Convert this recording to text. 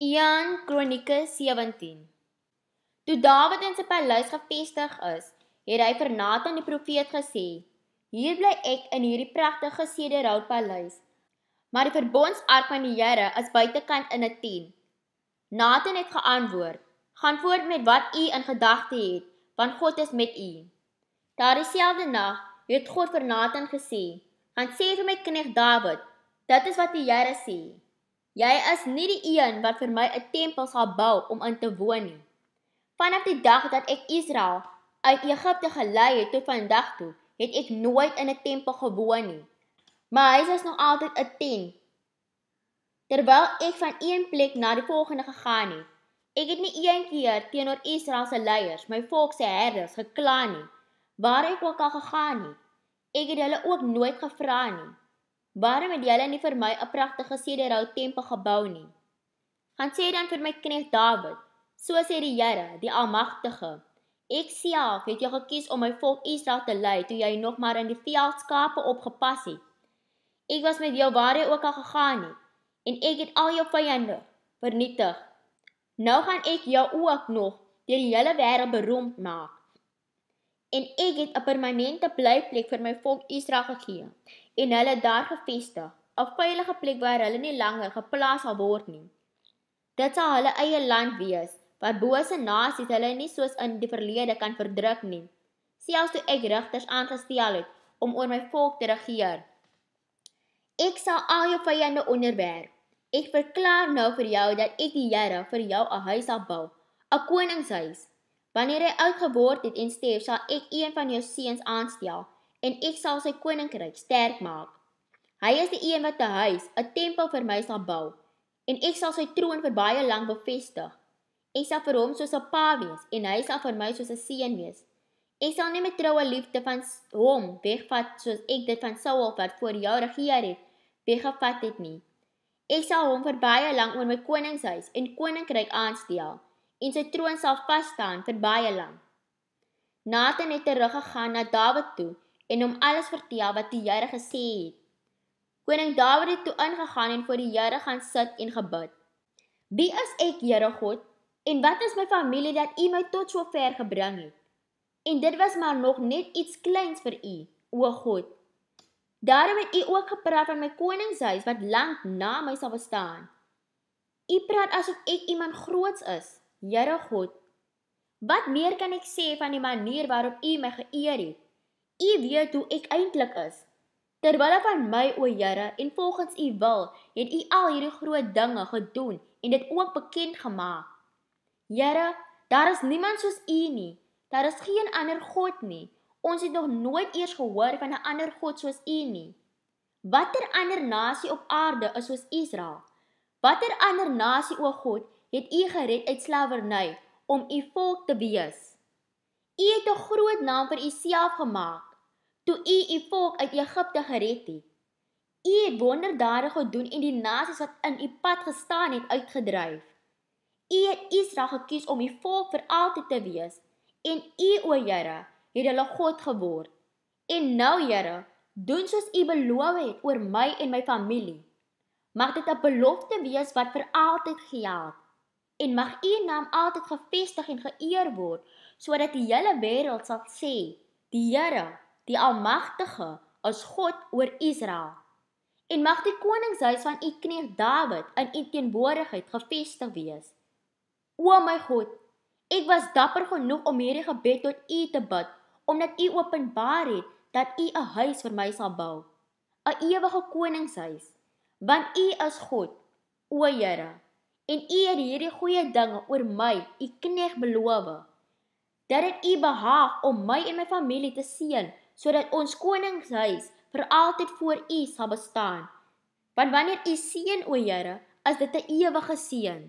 1 Kronieke 17 Toe Dawid in sy paleis gevestig is, het hy vir Nathan die profeet gesê: Hier bly ek in hierdie pragtige sederhout paleis, maar die verbondsark van die Here is buitekant in 'n tent. Nathan het geantwoord: Gaan voort met wat u in gedagte het, want God is met u. Daardie selfde nag het God vir Nathan gesê: Gaan sê vir my knegt Dawid, dit is wat die Here sê. Jy is nie die een wat vir my 'n tempel sal bou om in te woon nie. Vanaf die dag dat ek Israel uit Egipte gelei het tot vandag toe, het ek nooit in 'n tempel gewoon nie. My huis is nog altyd 'n tent. Terwyl ek van een plek na die volgende gegaan het, ek het nie een keer teenoor Israel se leiers, my volk se herders, gekla nie. Waar ek ook al gegaan het, ek het hulle ook nooit gevra nie. Waarom het julle nie vir my 'n pragtige sederhout tempel gebou nie? Gaan sê dan vir my knegt Dawid, so sê die Here, die Almagtige. Ek self het jou gekies om my volk Israel te lei toe jy nog maar in die veldskape opgepas het. Ek was met jou waar jy ook al gegaan het en ek het al jou vyande vernietig. Nou gaan ek jou ook nog deur die hele wêreld beroemd maak. En ek het 'n permanente blyplek vir my volk Israel gegee en hulle daar gevestig, 'n veilige plek waar hulle nie langer geplaas sal word nie. Dit sal hulle eie land wees, waar bose nasies hulle nie soos in die verlede kan verdruk nie. Selfs toe ek rigters aangestel het om oor my volk te regeer. Ek sal al jou vyande onderwerp. Ek verklaar nou vir jou dat ek die Here vir jou 'n huis sal bou, 'n koningshuis. Wanneer hy oud geword het en sterf, sal ek een van jou seuns aanstel en ek sal sy koninkryk sterk maak. Hy is die een wat 'n huis, 'n tempel vir my sal bou en ek sal sy troon vir baie lank bevestig. Ek sal vir hom soos 'n pa wees en hy sal vir my soos 'n seun wees. Ek sal nie met troue liefde van hom wegvat soos ek dit van Saul wat voor jou regeer het, weggevat het nie. Ek sal hom vir baie lank oor my koningshuis en koninkryk aanstel en sy troon sal vas staan vir baie lank. Nathan het teruggegaan na Dawid toe en hom alles vertel wat die Here gesê het. Koning Dawid het toe ingegaan en voor die Here gaan sit en gebid. Wie is ek, Here God, en wat is my familie dat U my tot so ver gebring het? En dit was maar nog net iets kleins vir U, o God. Daarom het U ook gepraat van my koningshuis wat lank na my sal bestaan. U praat asof ek iemand groots is, Here God. Wat meer kan ek sê van die manier waarop U my geëer het? U weet hoe ek eintlik is. Terwyl van my o Here en volgens u wil het u al hierdie groot dinge gedoen en dit ook bekend gemaak. Here, daar is niemand soos u nie. Daar is geen ander God nie. Ons het nog nooit eers gehoor van 'n ander God soos u nie. Watter ander nasie op aarde is soos Israel? Watter ander nasie o God het u gered uit slawerny om u volk te wees? U het 'n groot naam vir u self gemaak toe u u volk uit Egipte gered het. U het wonderdade gedoen en die nasies wat in u pad gestaan het uitgedryf. U het Israel gekies om u volk vir altyd te wees en u o Here het hulle God geword. En nou Here, doen soos u beloof het oor my en my familie. Mag dit 'n belofte wees wat vir altyd geld. En mag u naam altyd gevestig en geëer word sodat die hele wêreld sal sê: Die Here die Almagtige as God oor Israel. En mag die koningshuis van u knegt Dawid in u teenwoordigheid gevestig wees. O my God, ek was dapper genoeg om hierdie gebed tot u te bid, omdat u openbaar het dat u 'n huis vir my sal bou, 'n ewige koningshuis, want u is God, o Here, en u het hierdie goeie dinge oor my, u knegt beloof. Dat dit u behaag om my en my familie te seën sodat ons koningshuis vir altyd voor U sal bestaan. Want wanneer U seën, o Here, is dit 'n ewige seën.